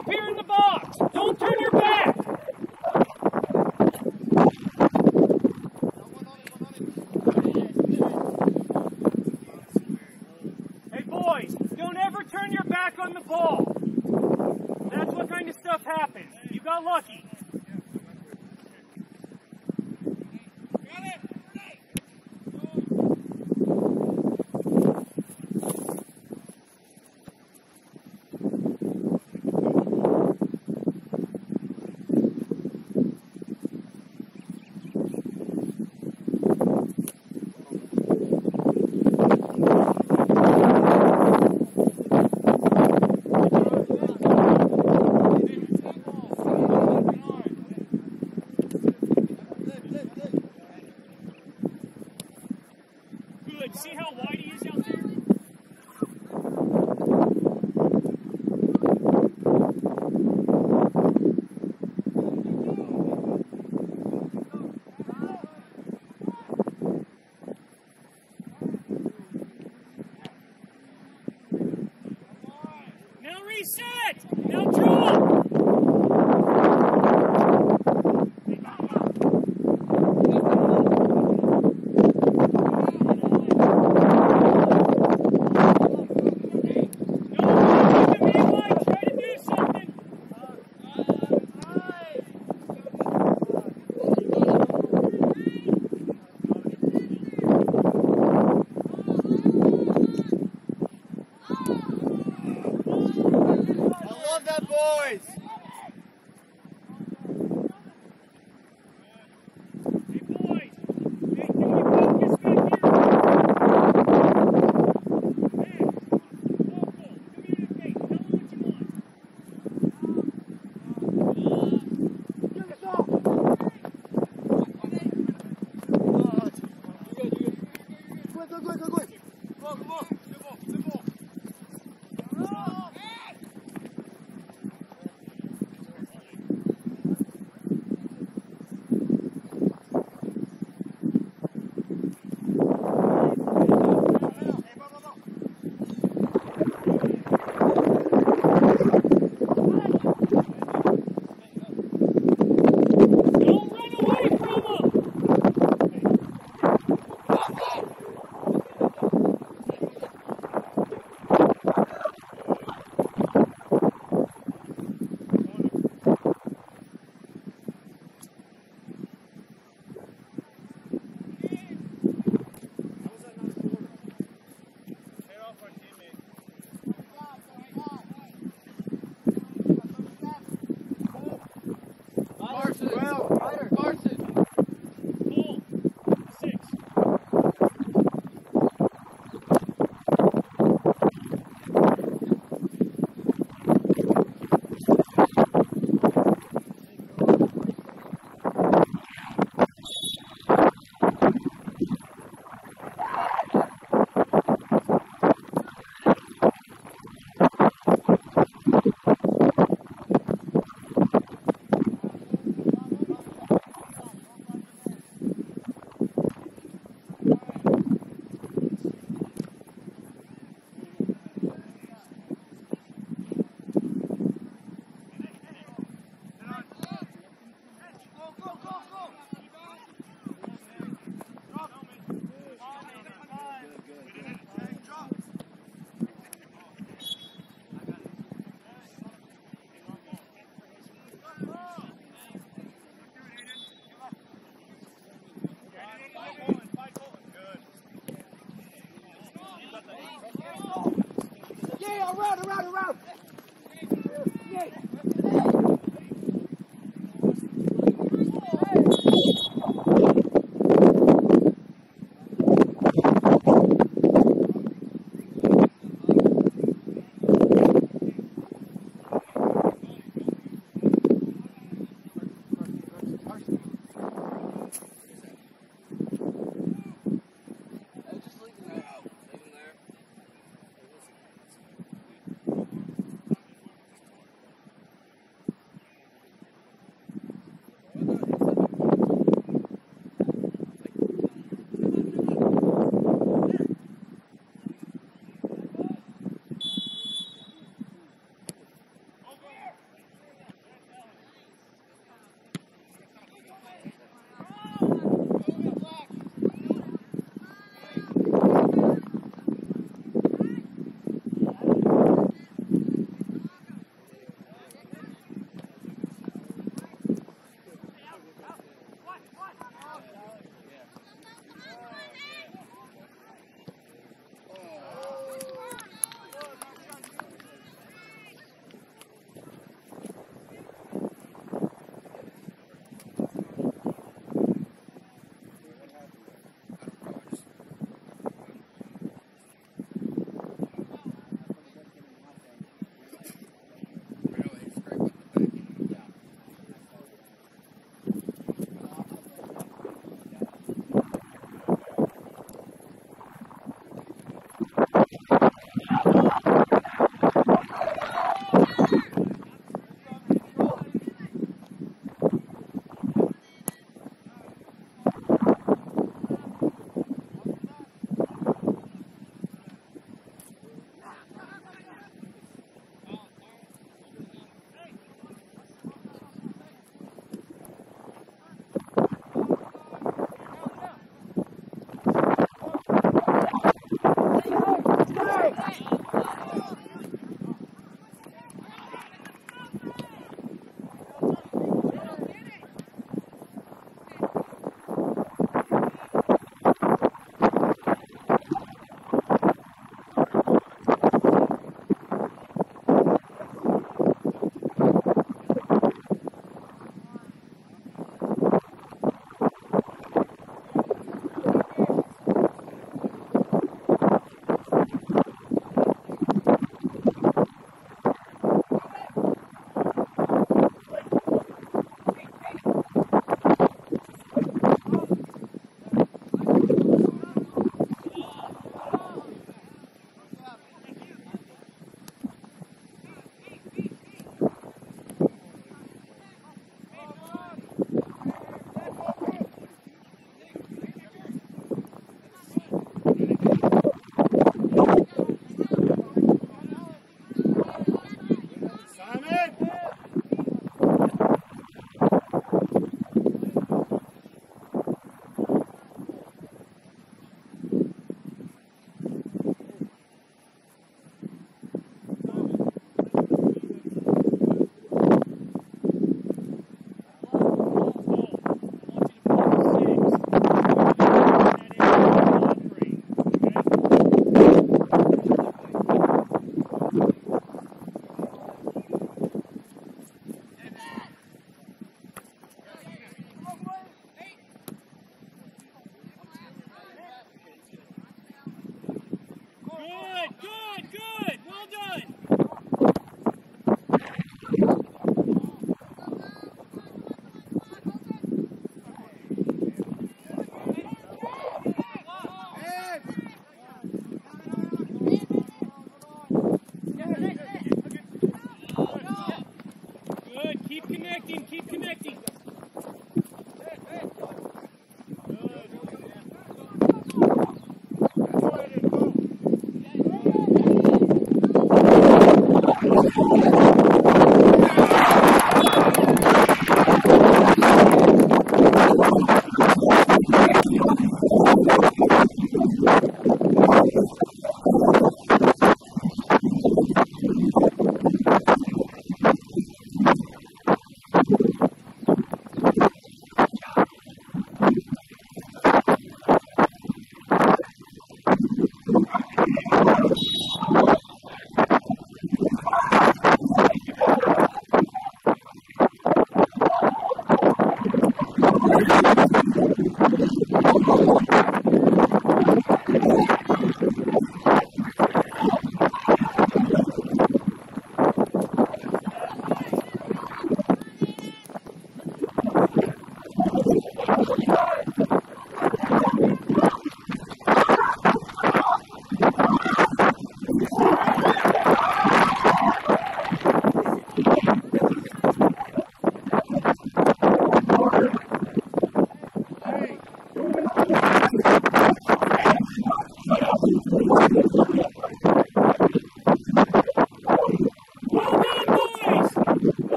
Up here in the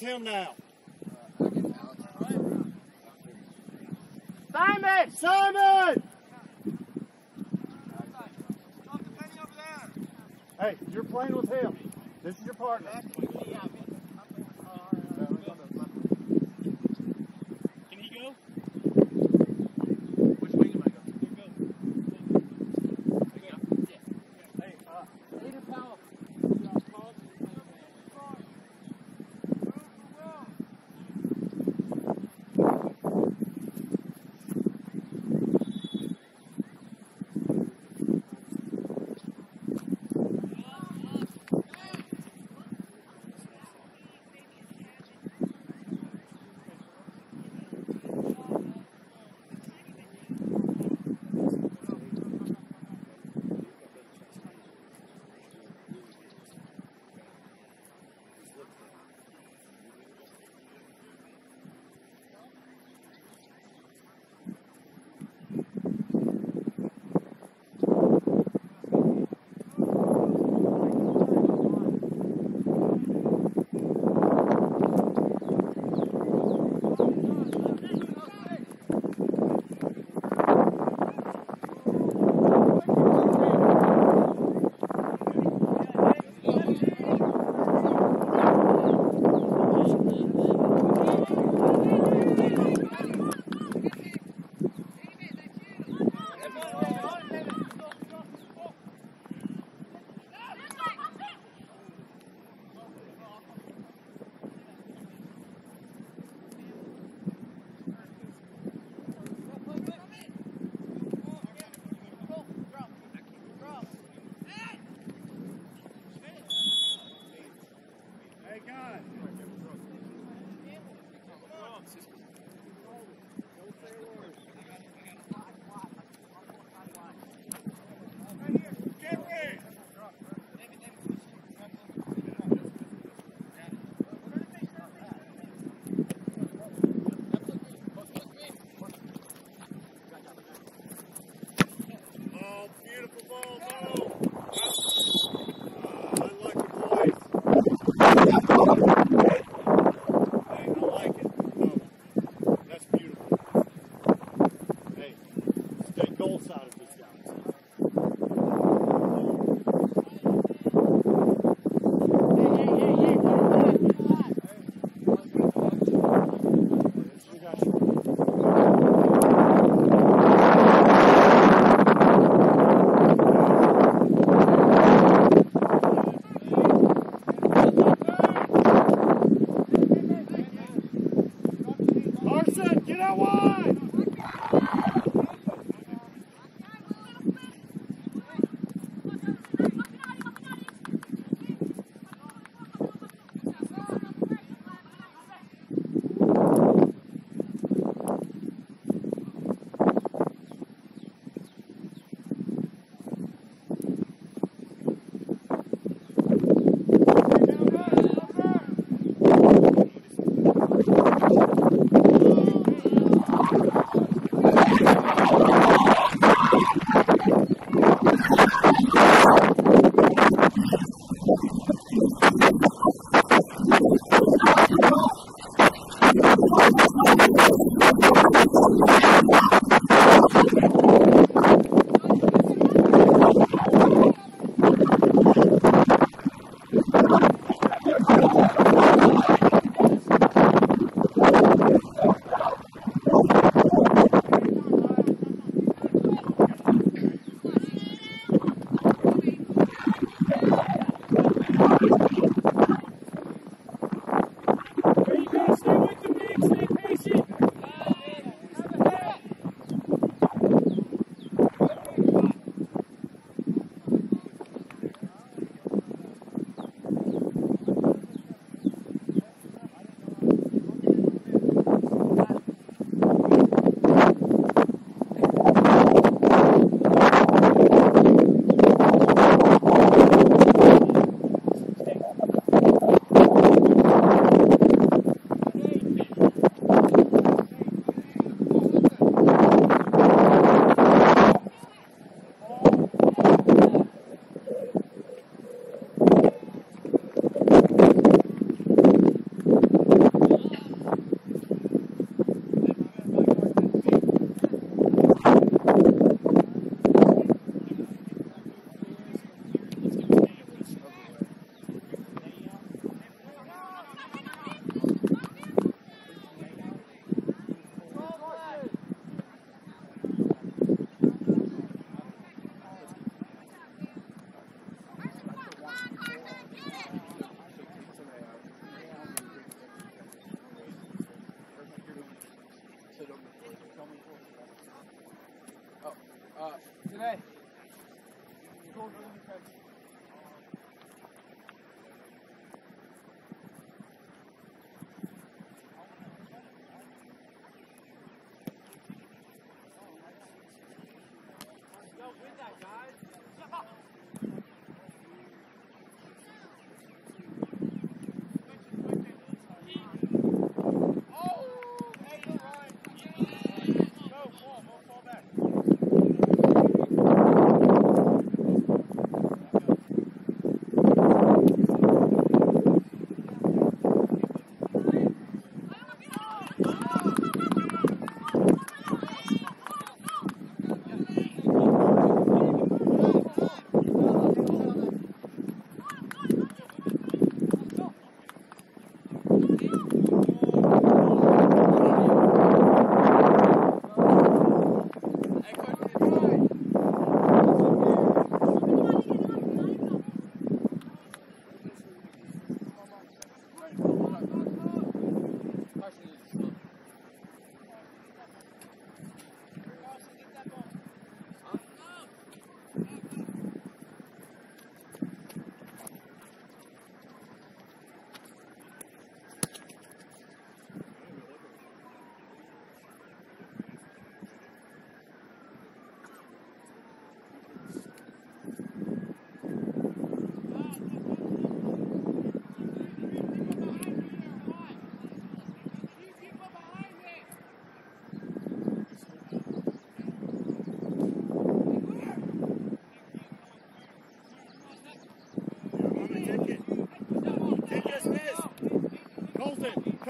with him now.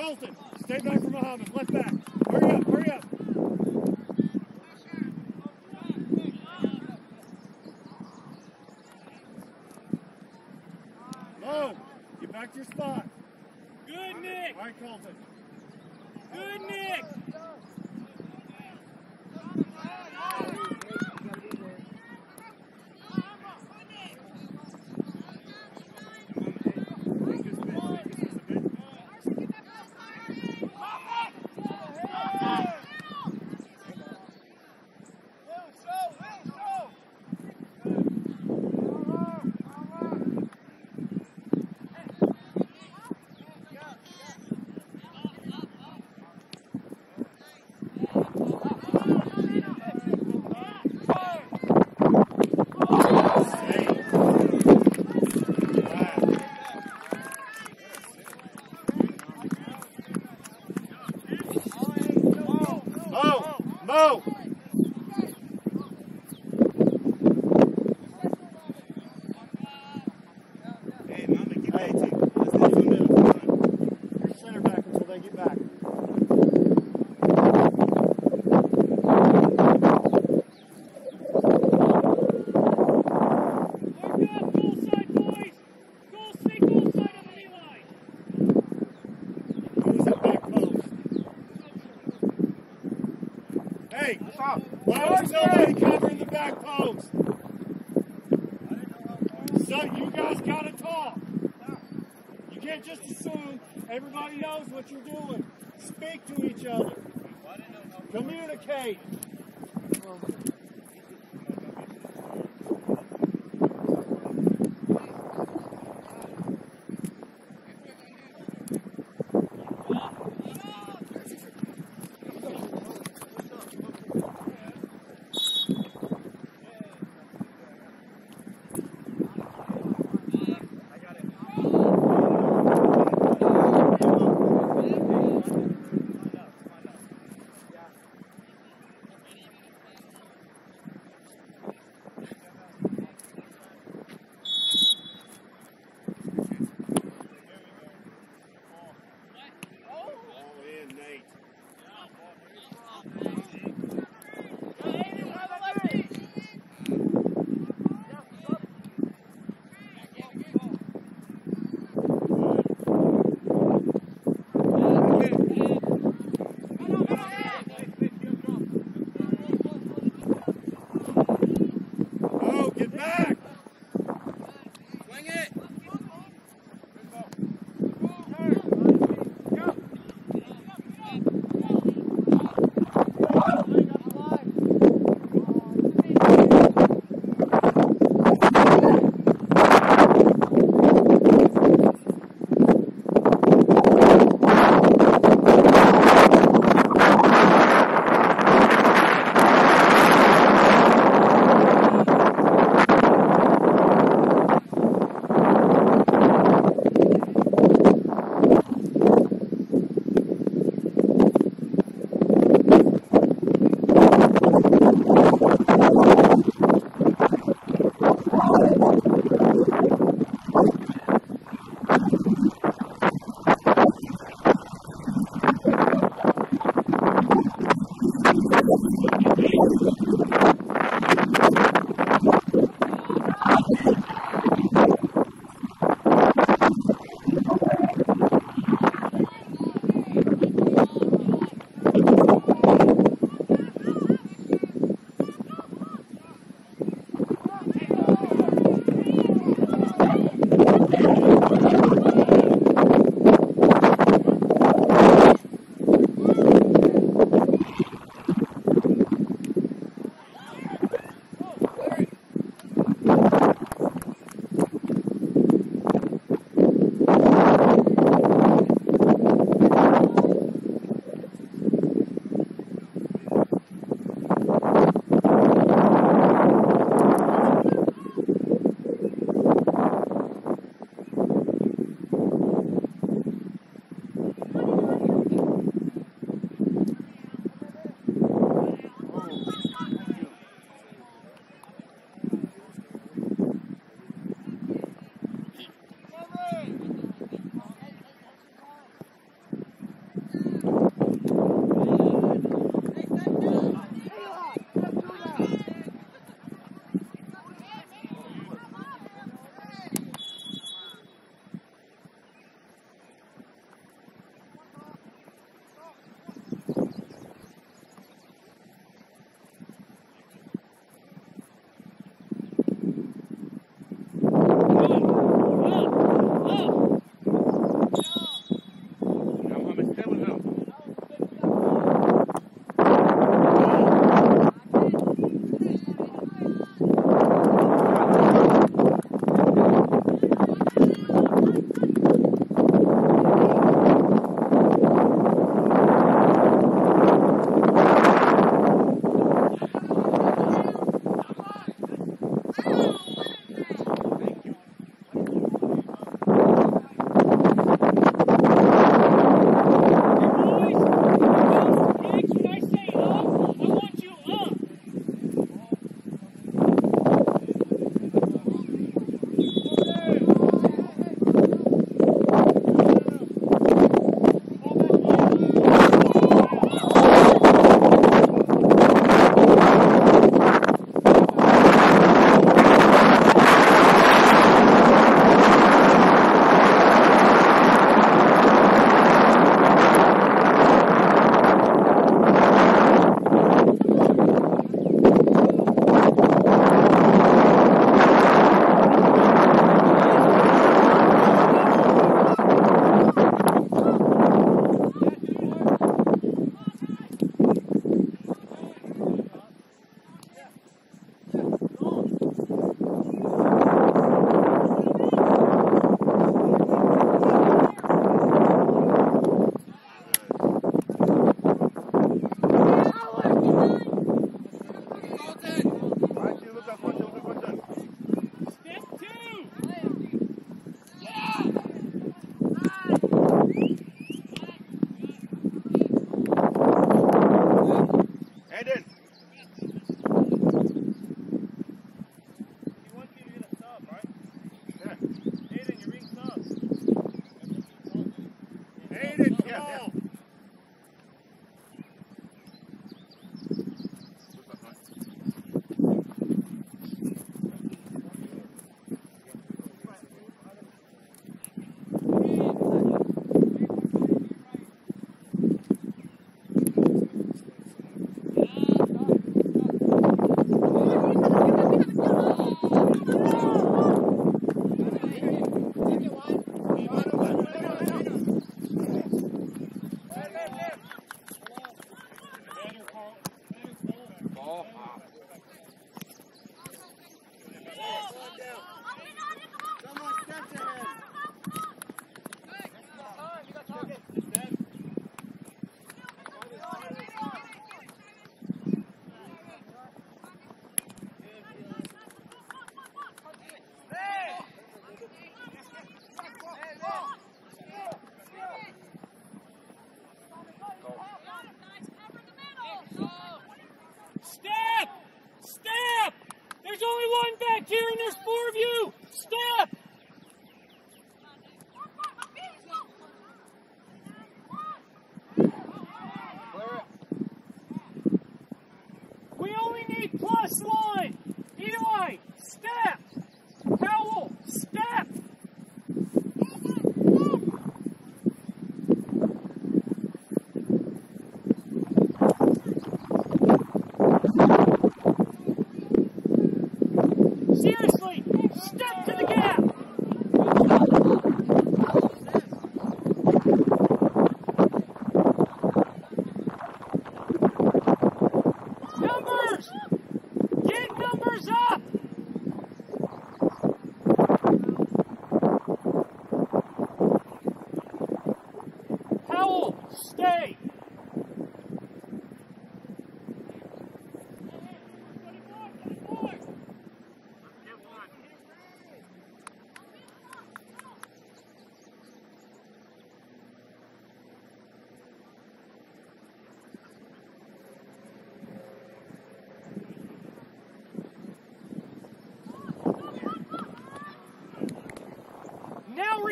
Colton, stay back for Muhammad. Left back. Hurry up, hurry up. Low. Get back to your spot. Good, Nick. All right, Colton. Communicate.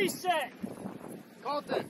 Reset! Colton.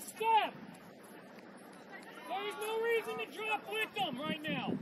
Step. There's no reason to drop with them right now.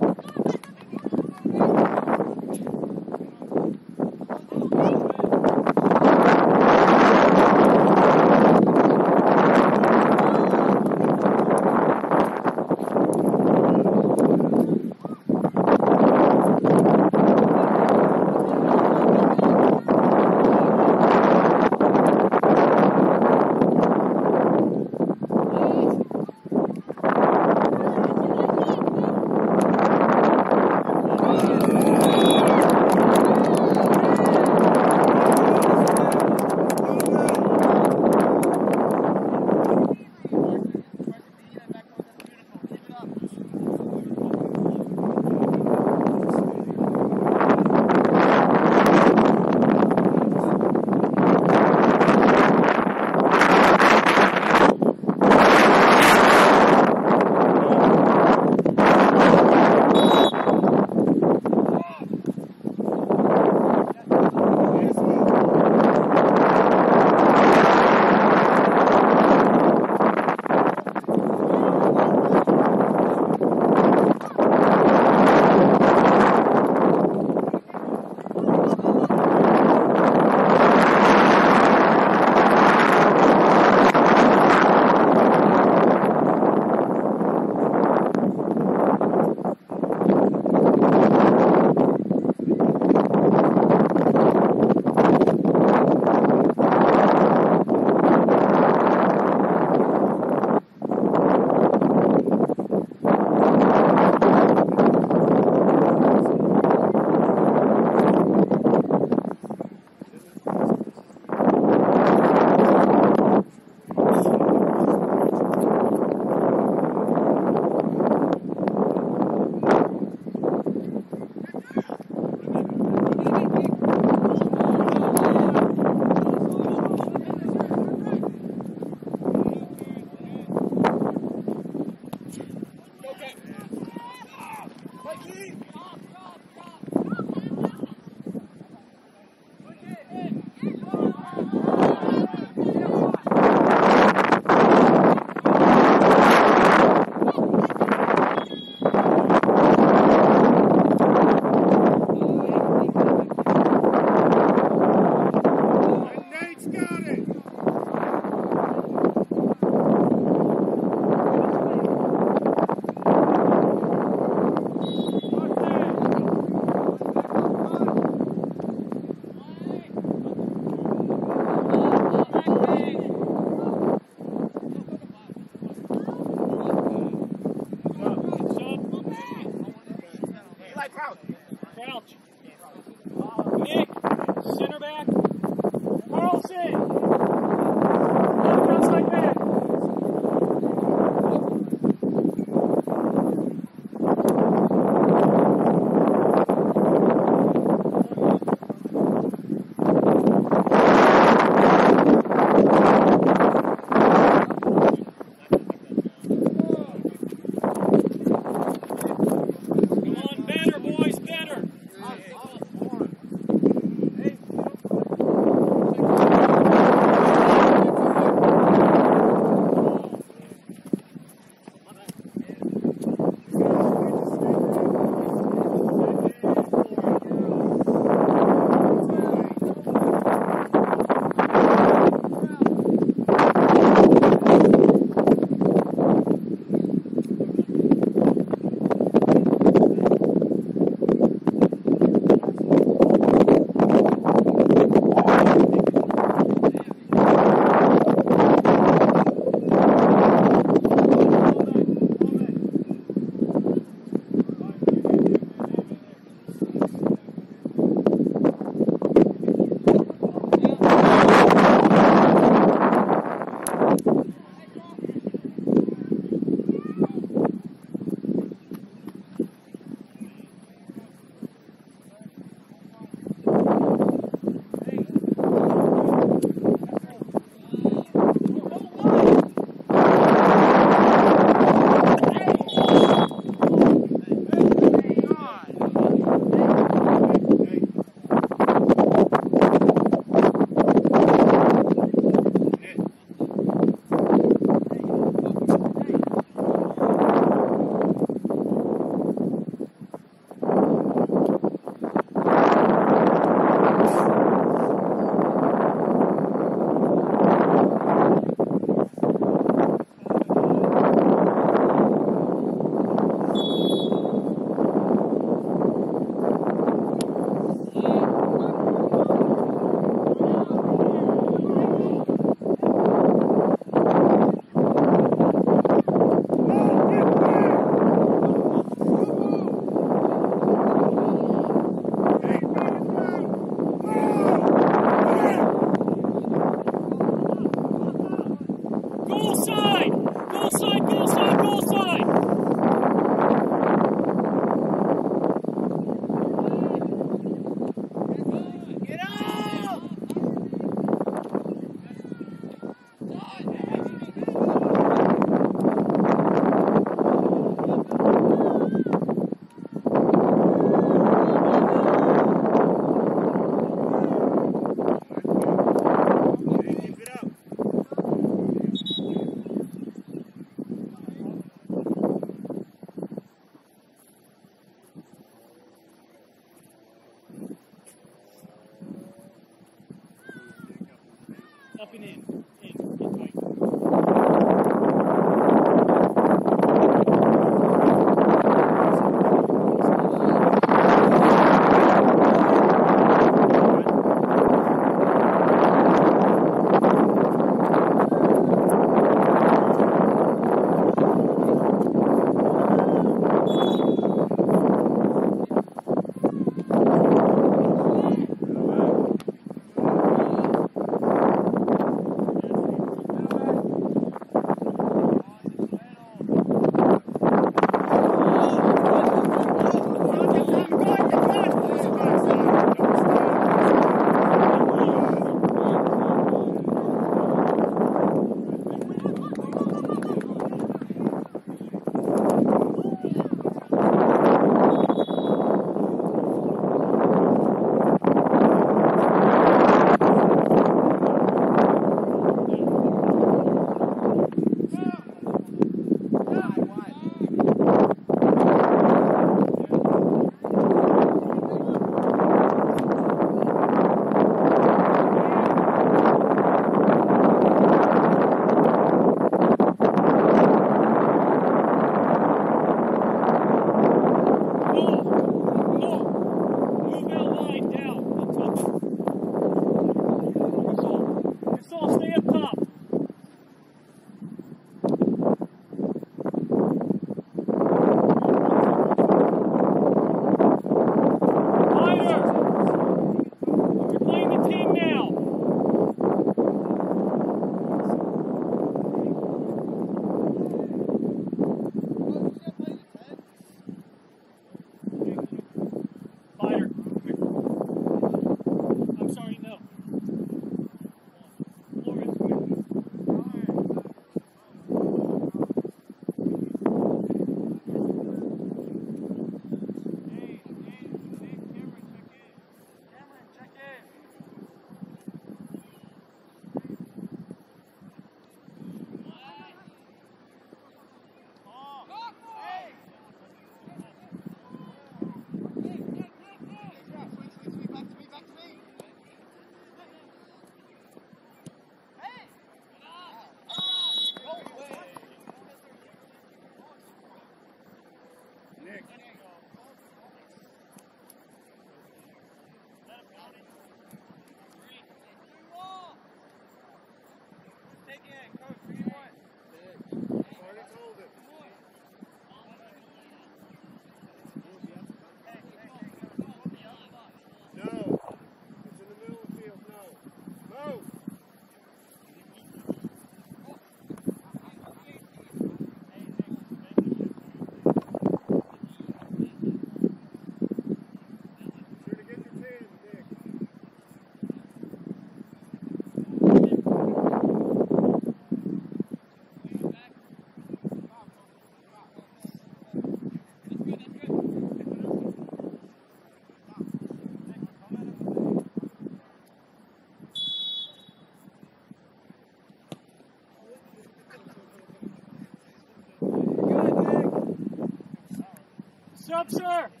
Sub, sir.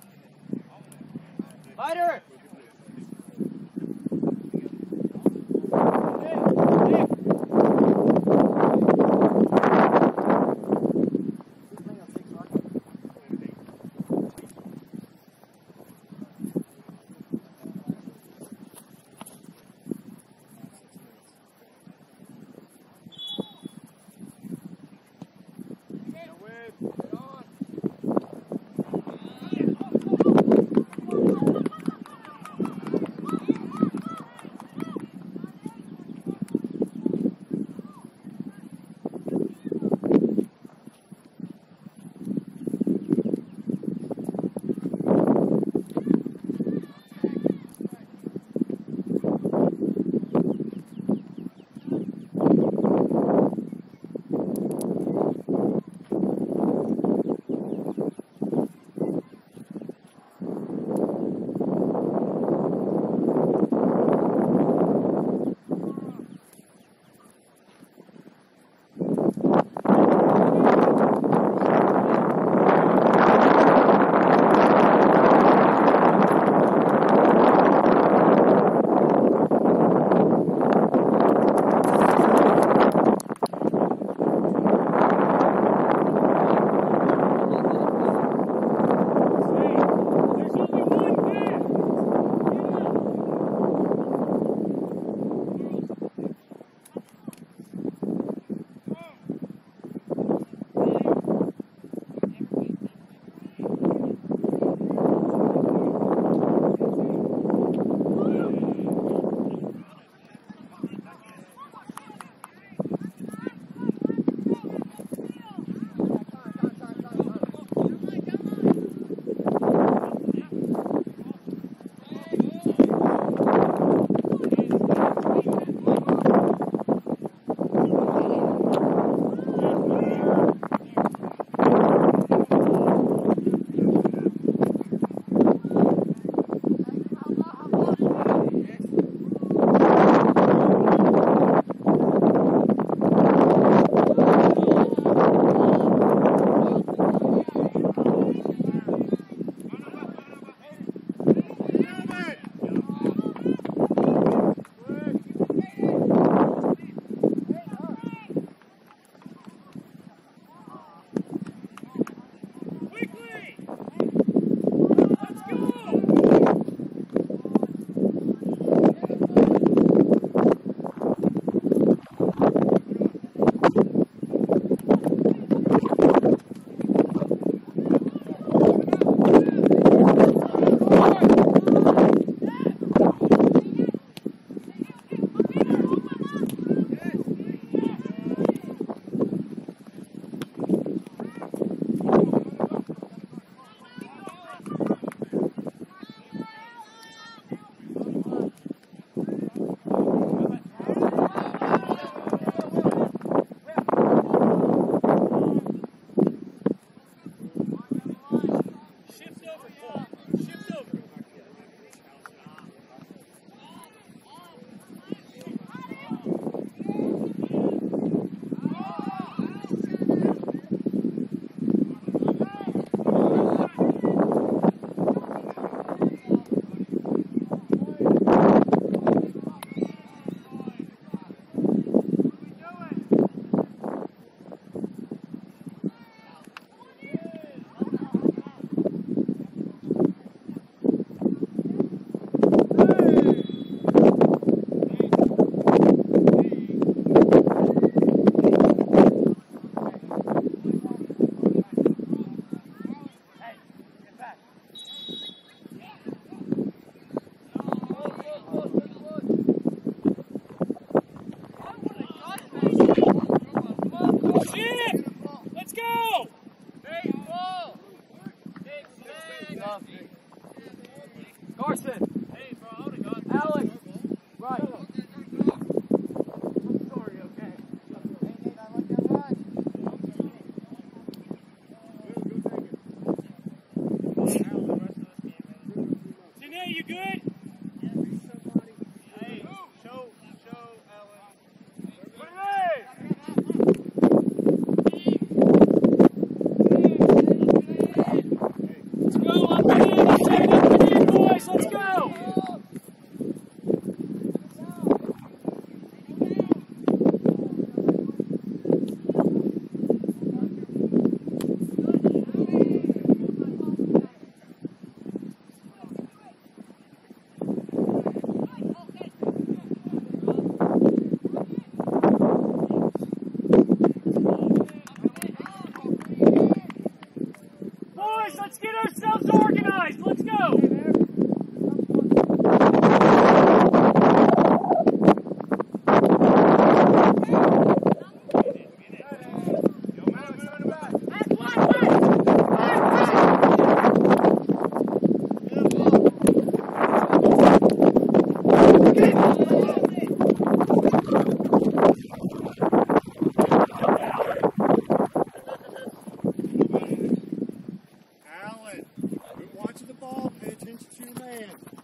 Man.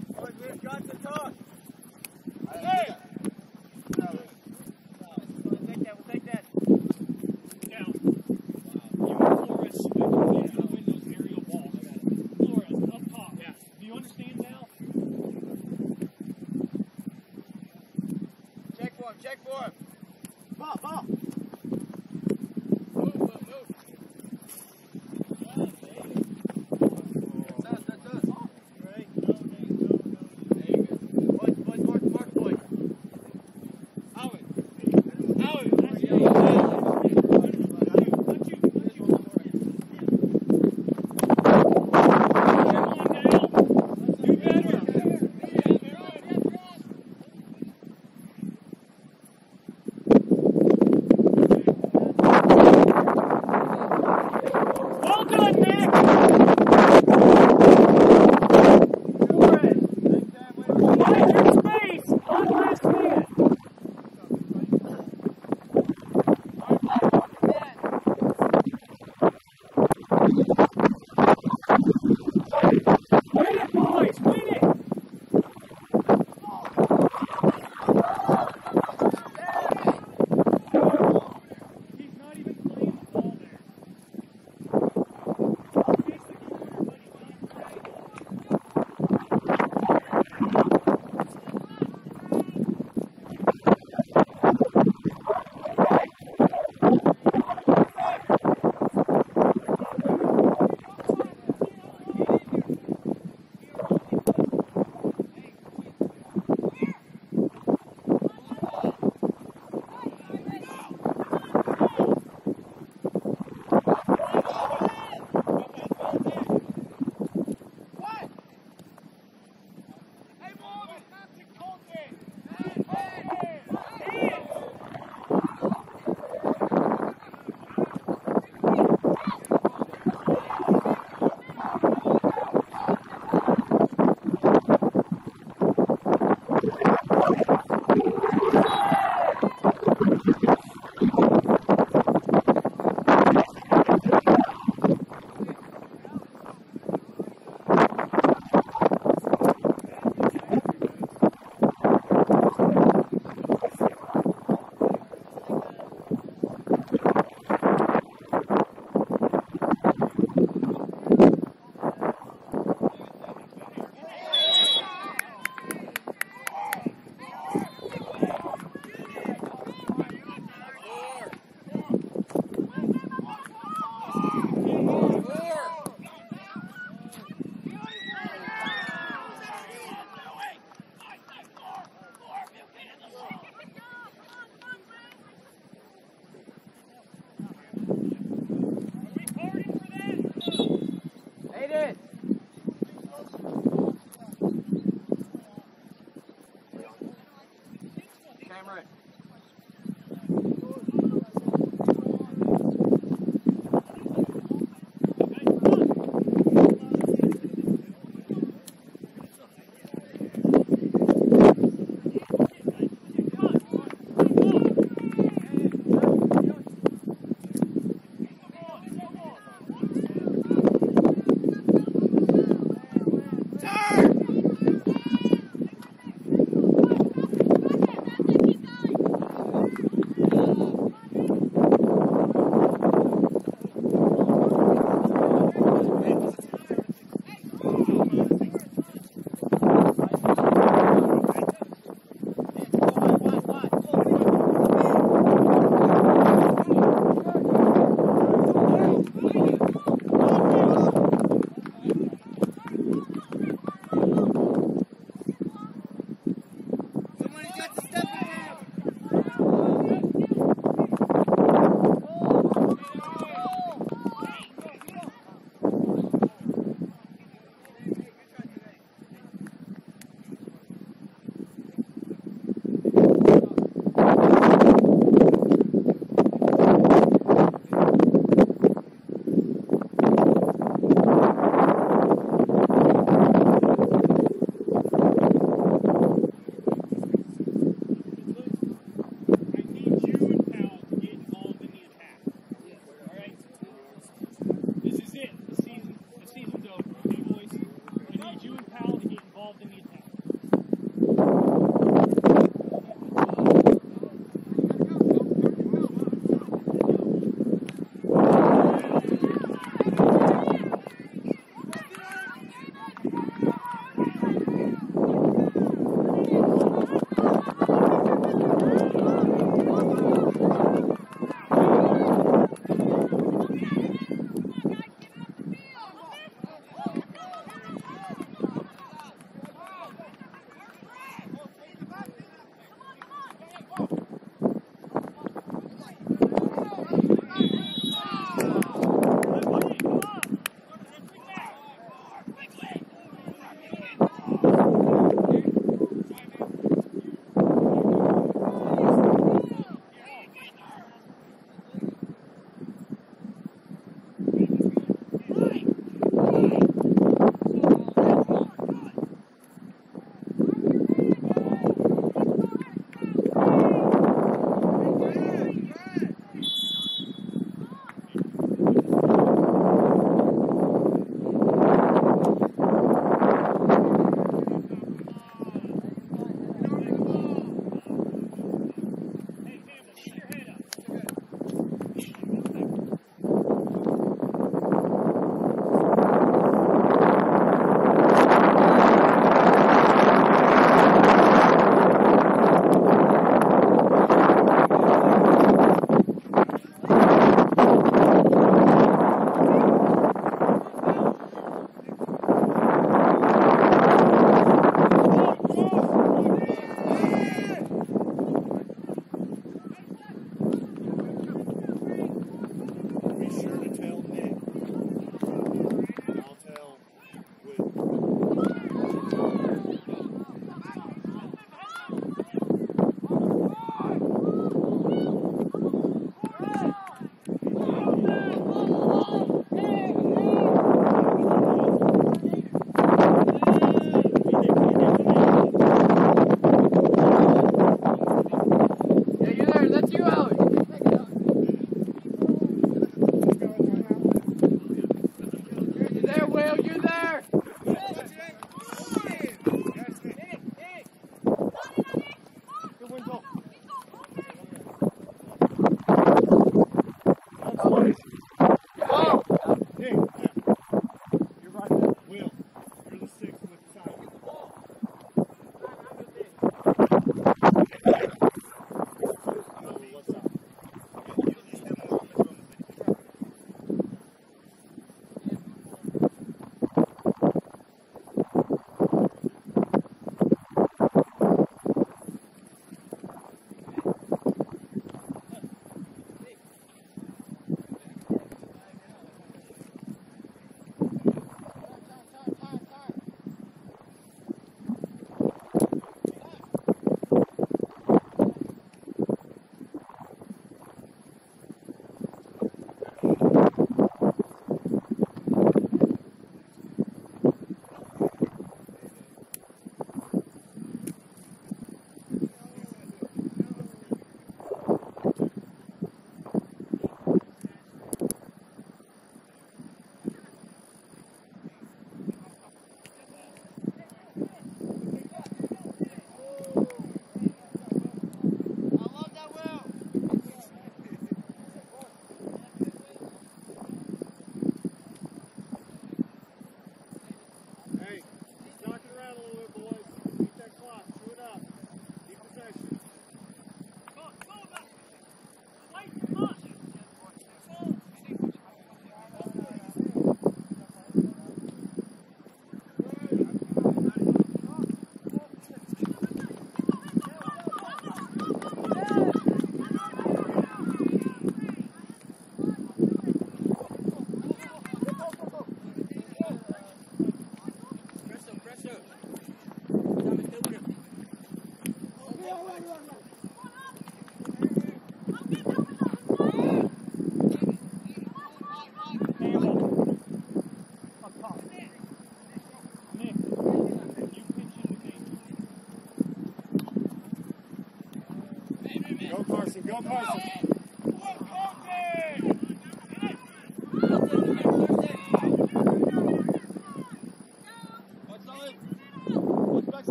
Go, Carson.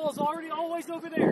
The ball's already always over there.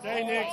Stay, Nick,